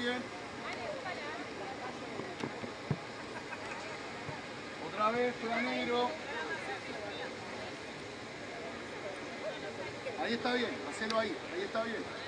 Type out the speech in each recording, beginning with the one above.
bien. Otra vez, planero. Ahí está bien, hacelo ahí, ahí está bien.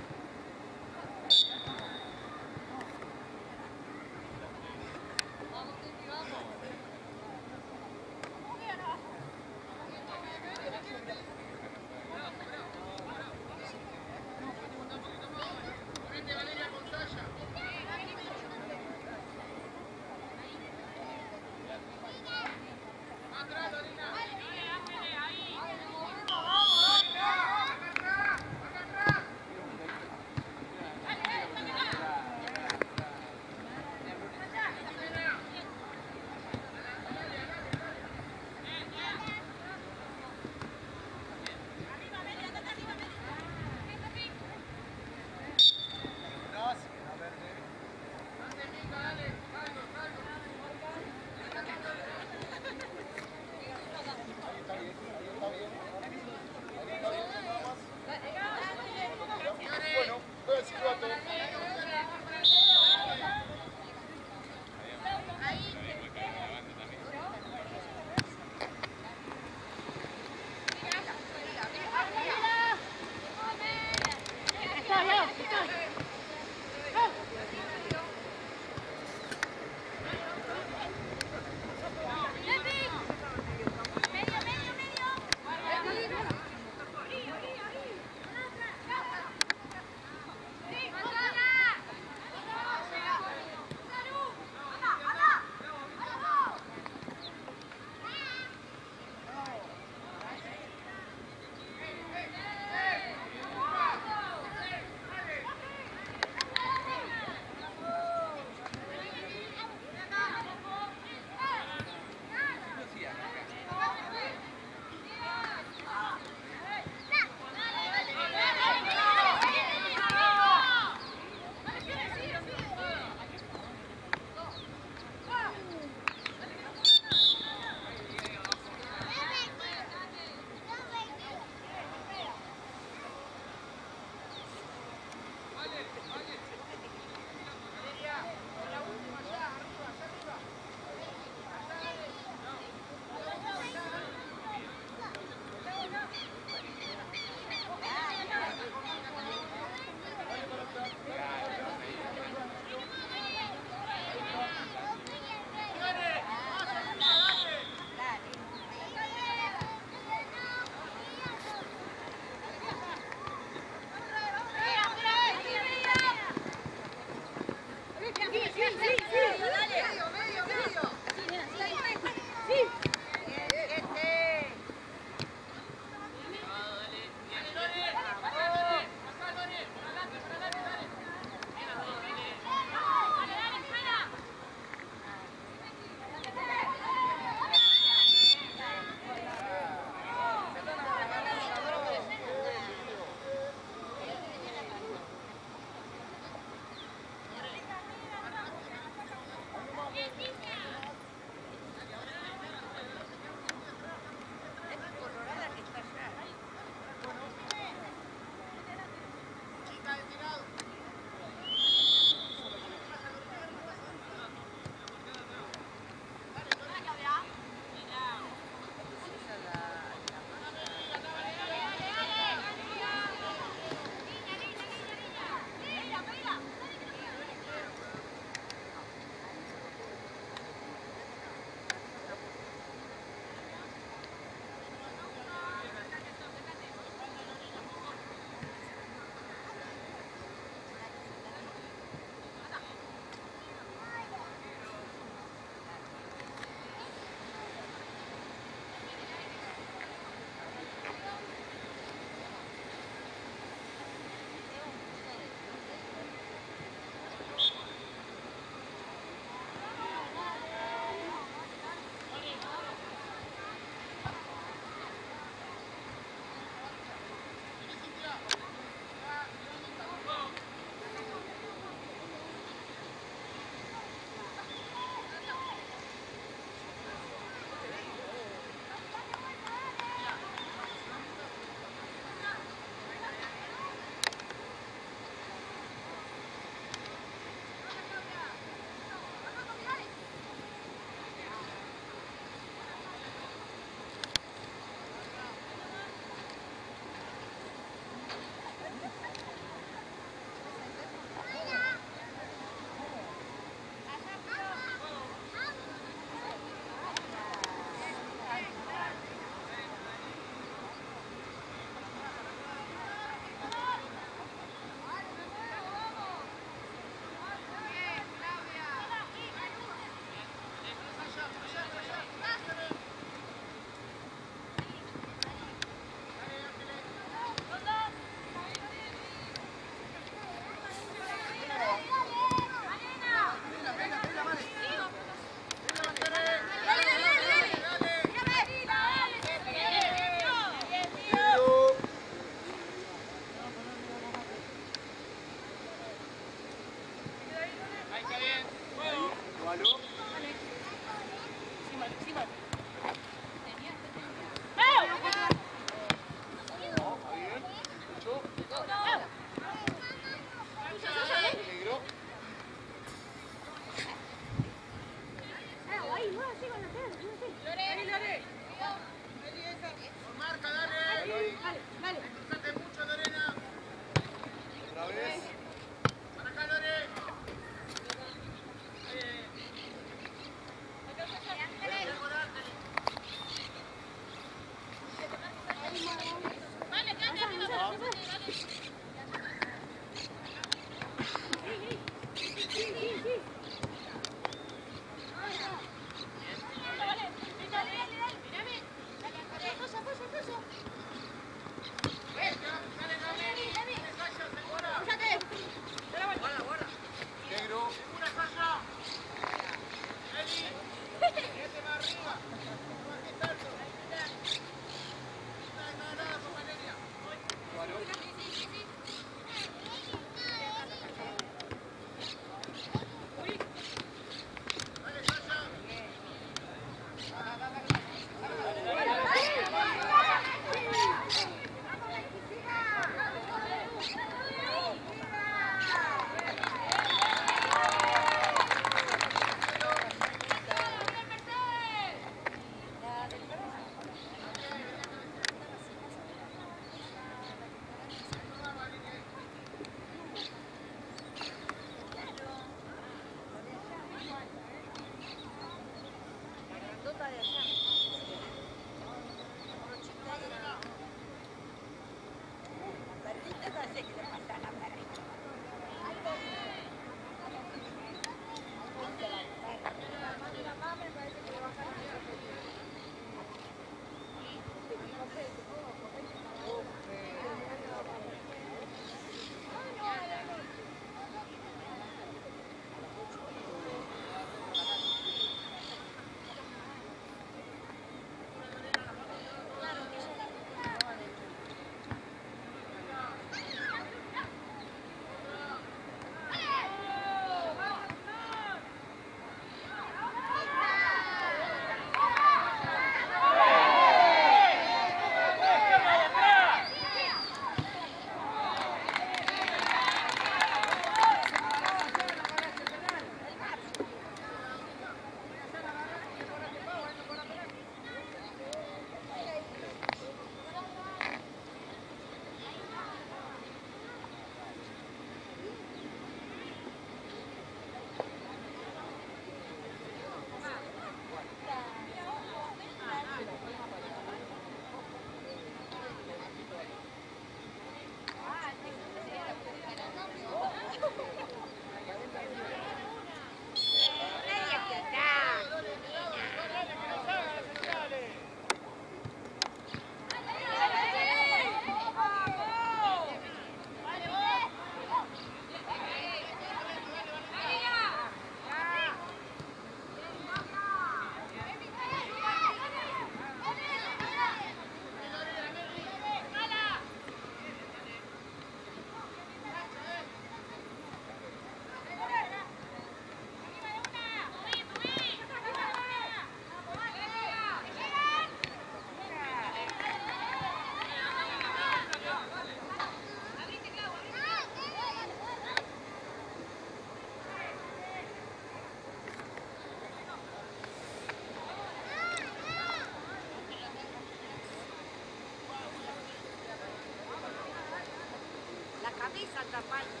Luis Atapal.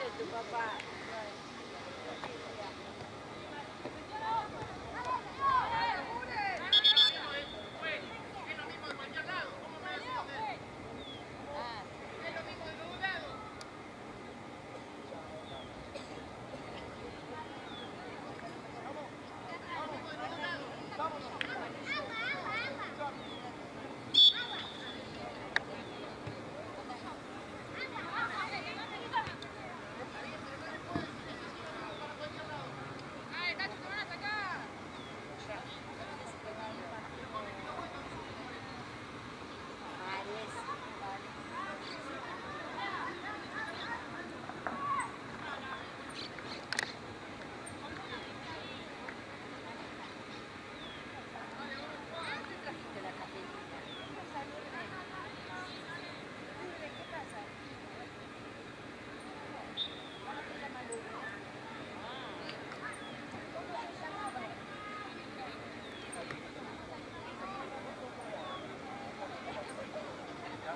谢谢杜爸爸。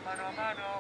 Mano a mano.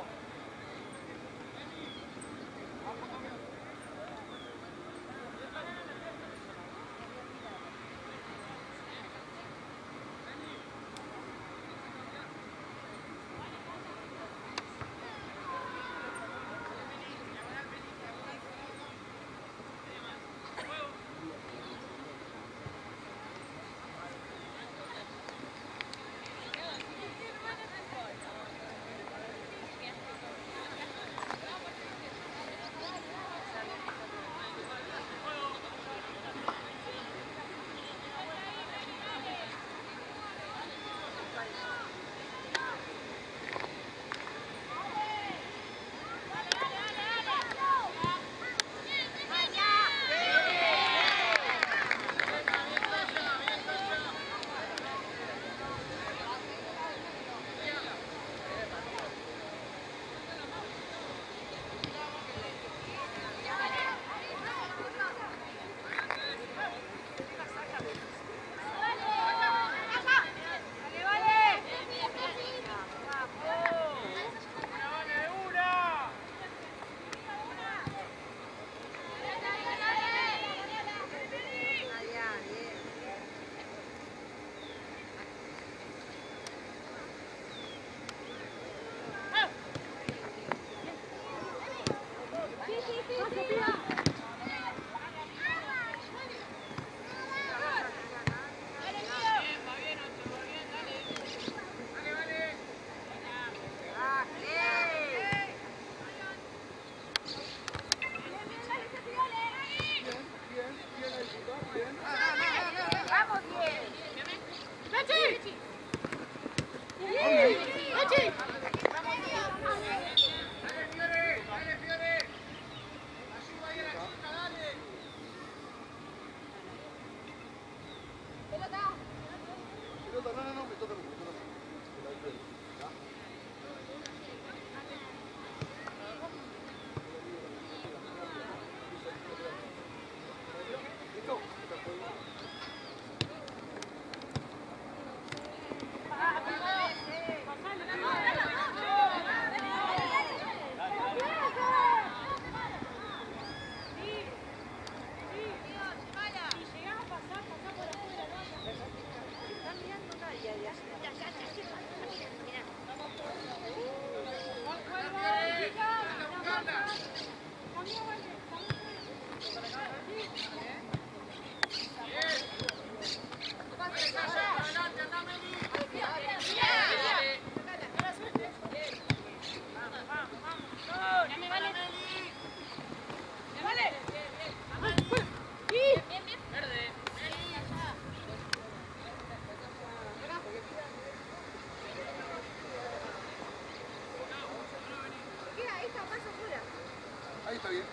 Ahí está bien.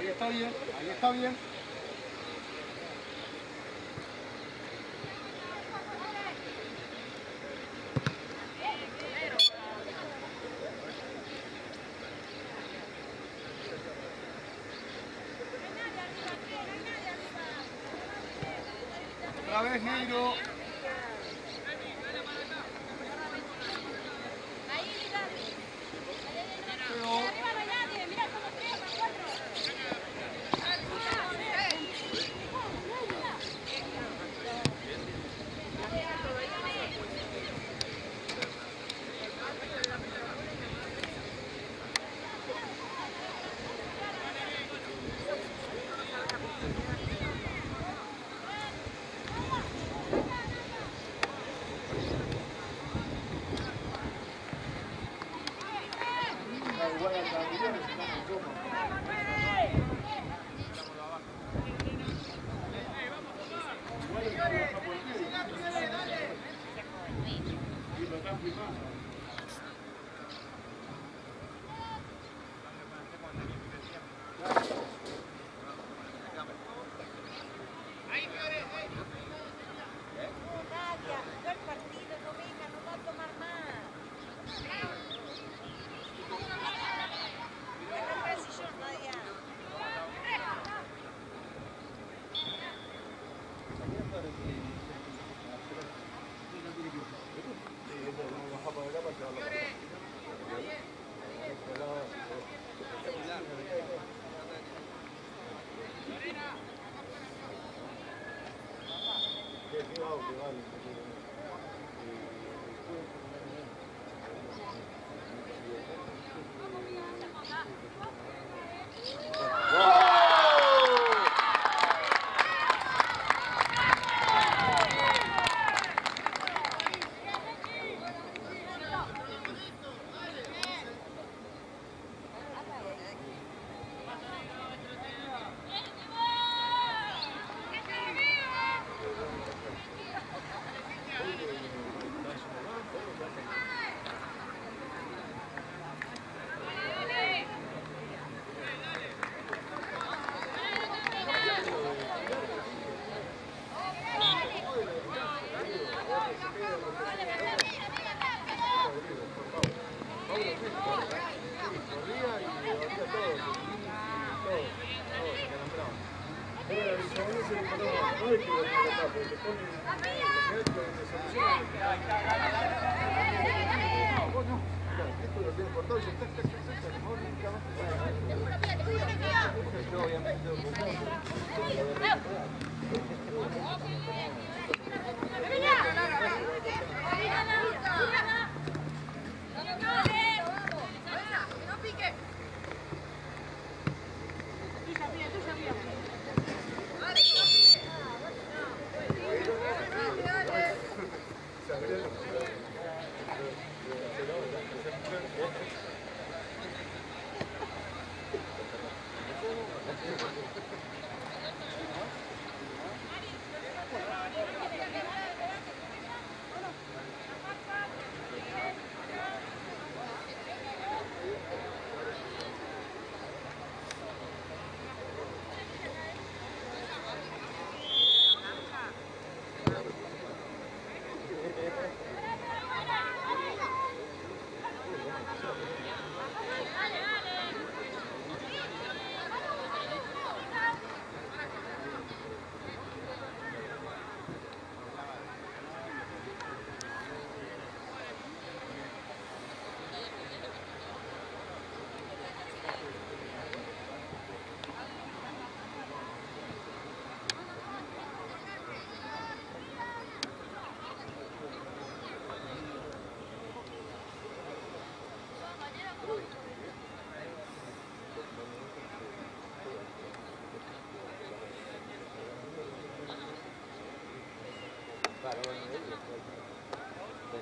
Ahí está bien, ahí está bien. Otra Sağ ol. Devam.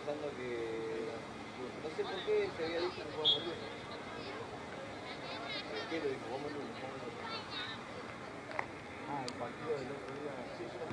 pensando que... No sé por qué se había dicho que jugamos lunes. ¿Por qué dijo? Jugamos lunes. Ah, el partido del otro día... Sí, yo la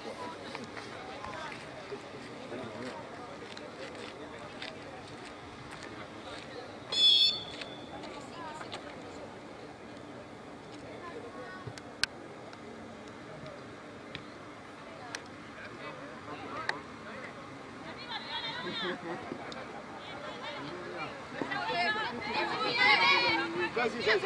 Gracias,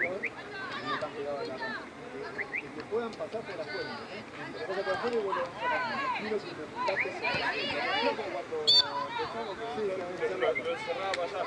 que puedan pasar por la fuente. por a la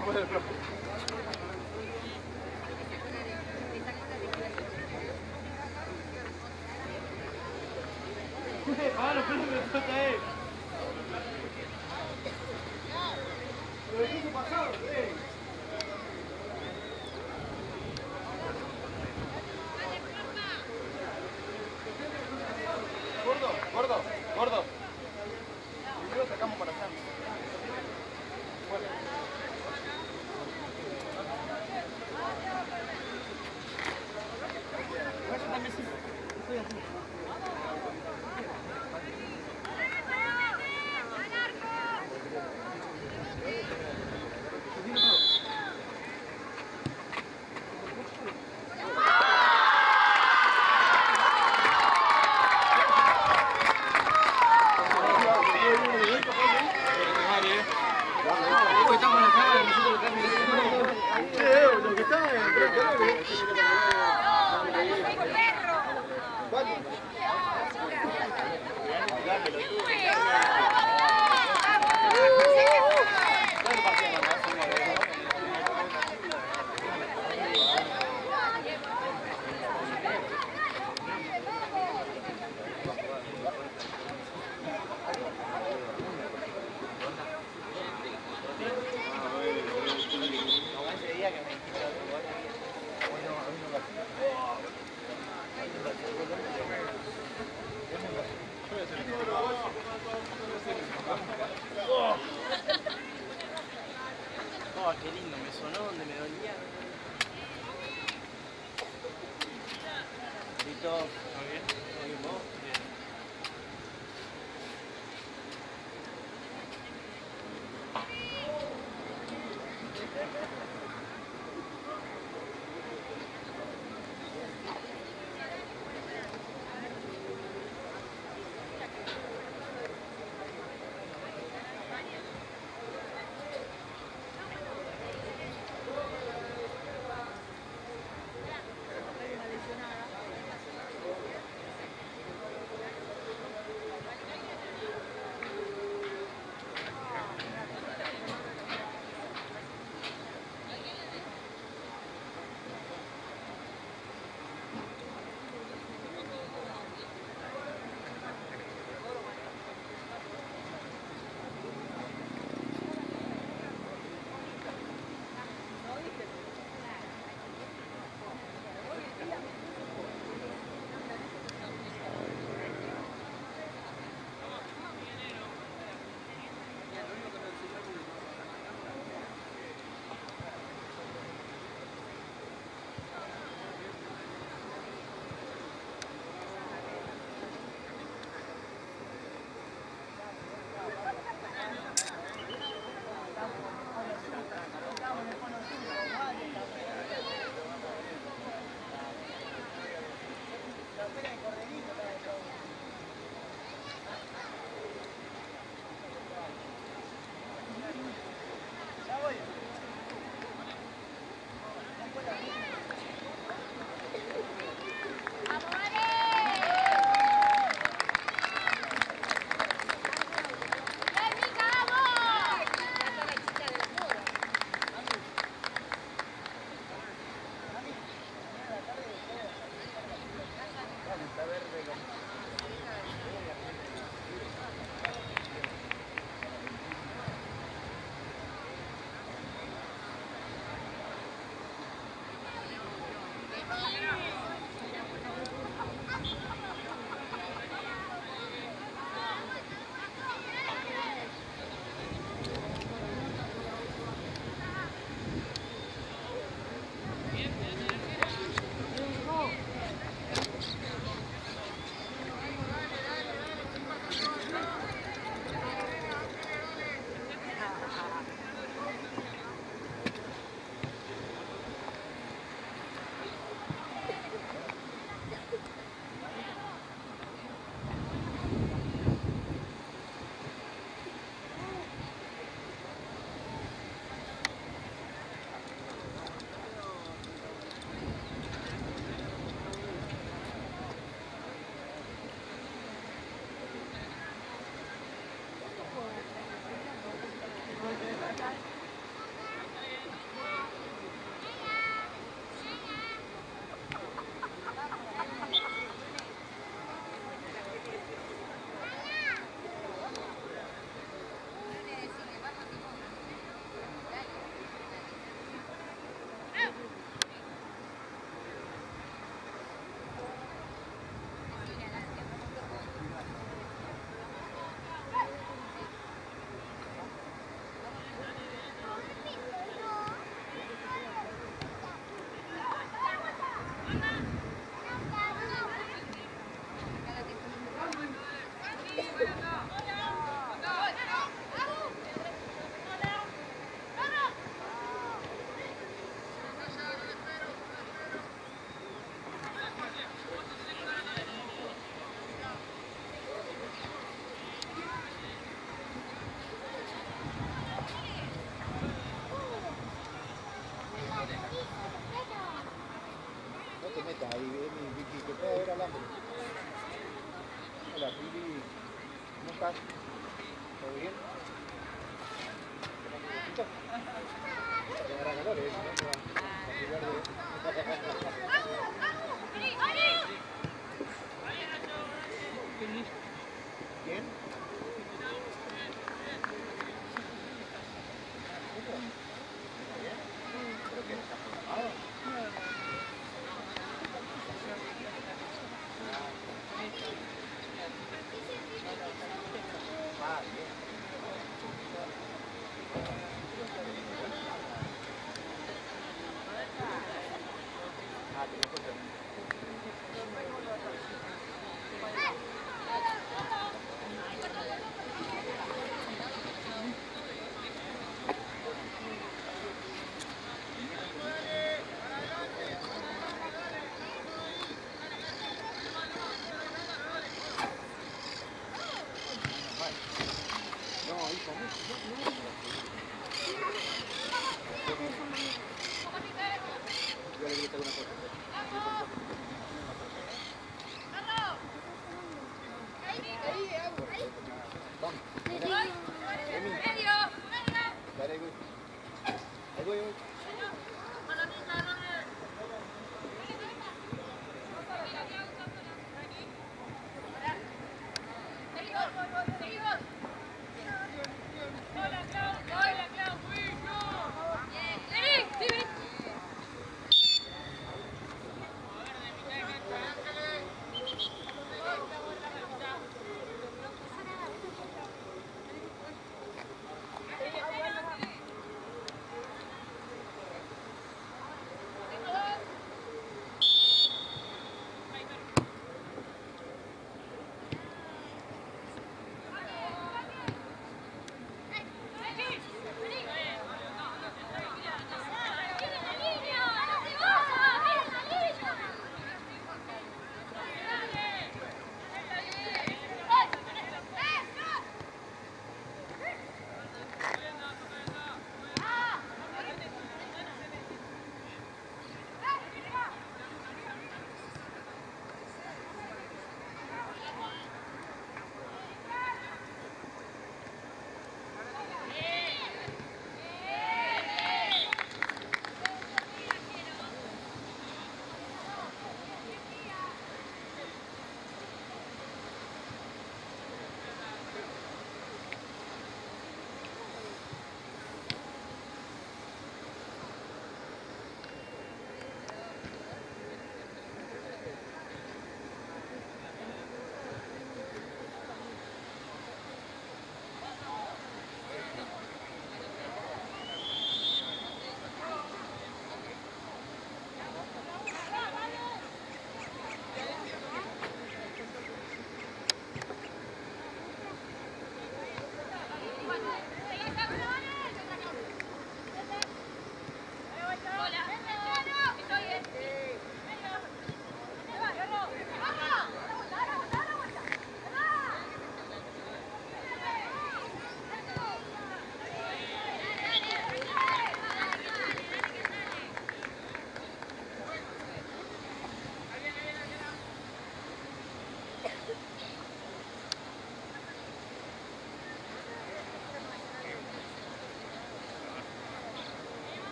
después del